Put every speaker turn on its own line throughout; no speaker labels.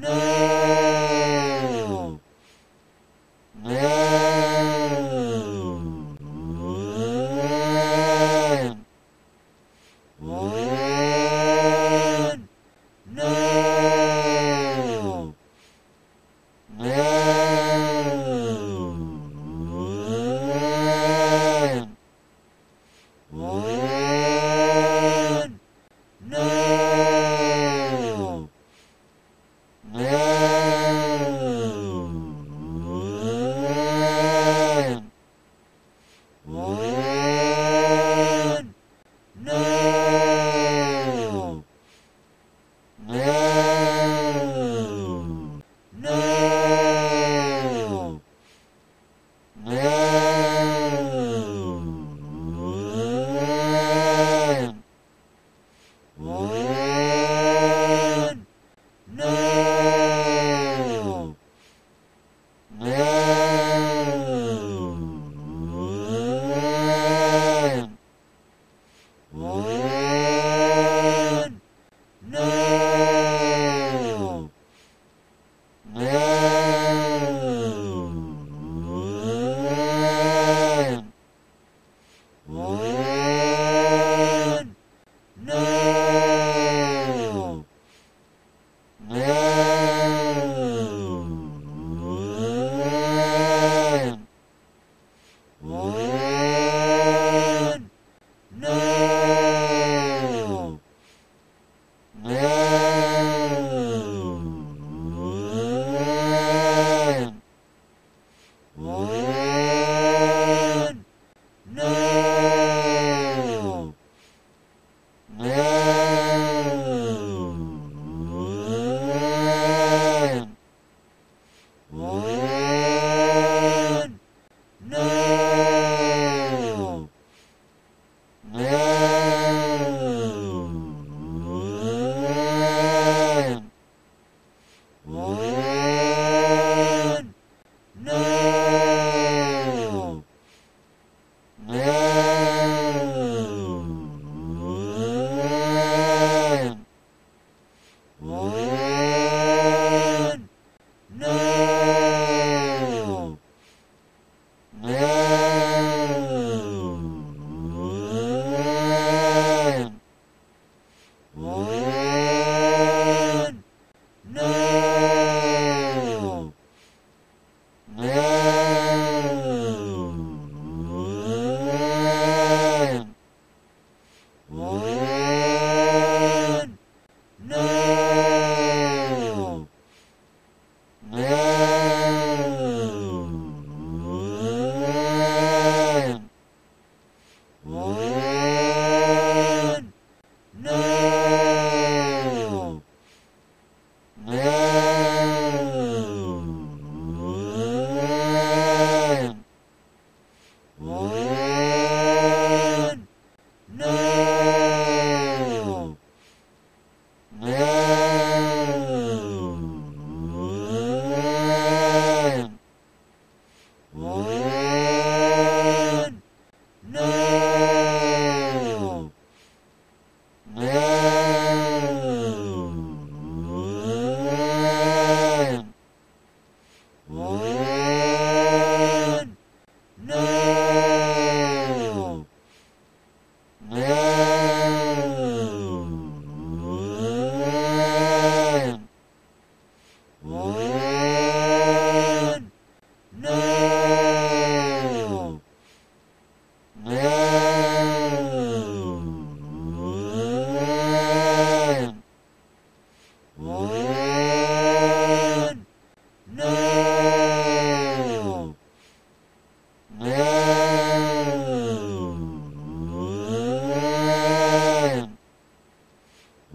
No!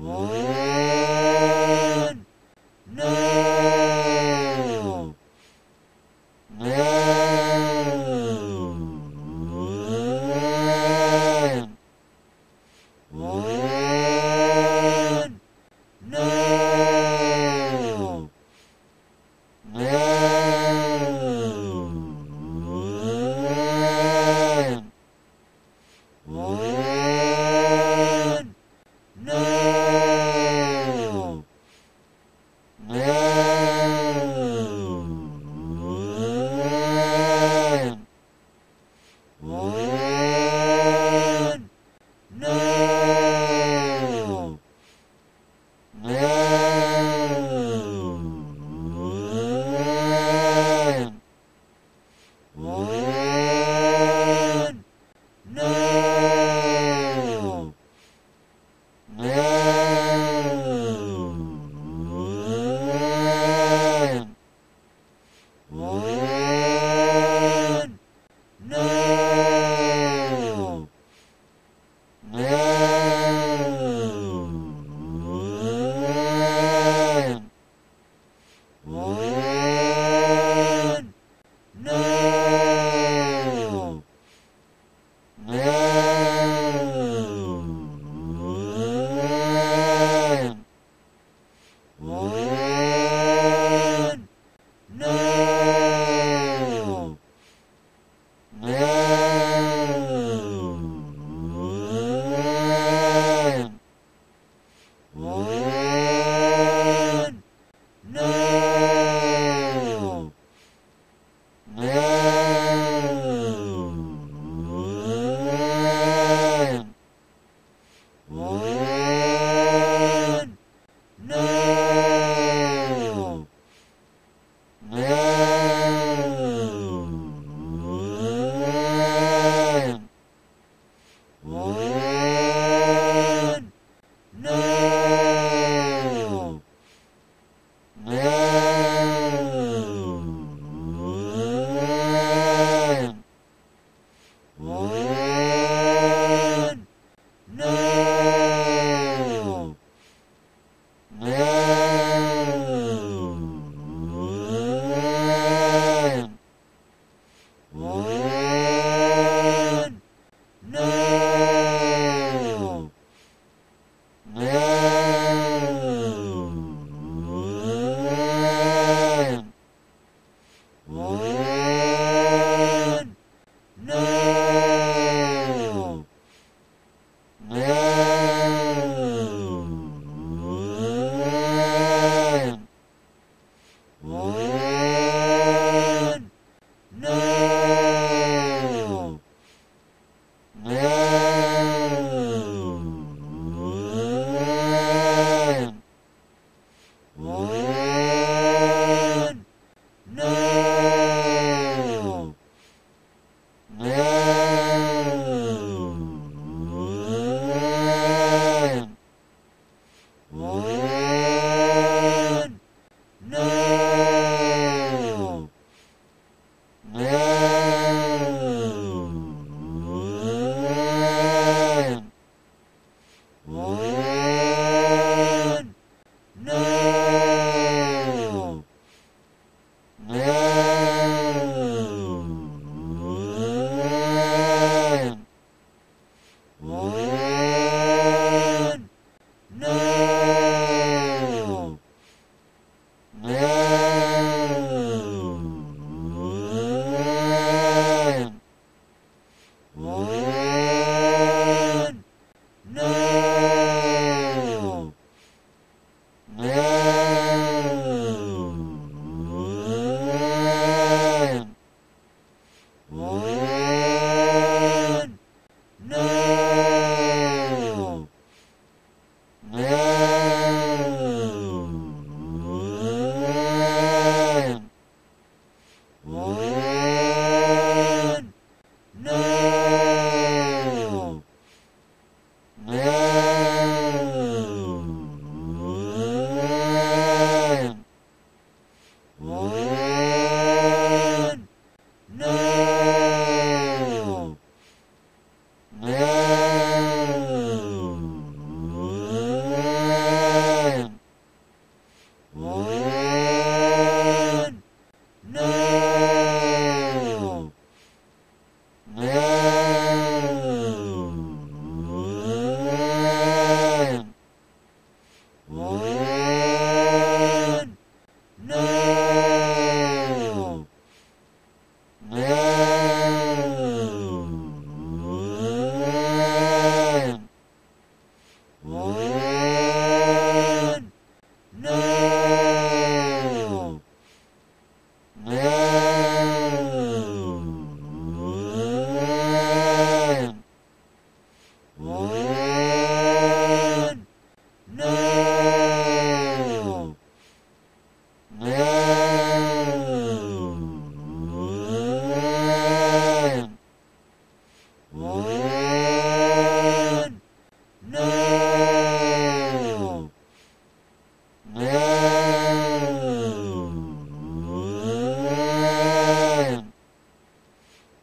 Oh. Oh.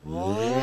Oh.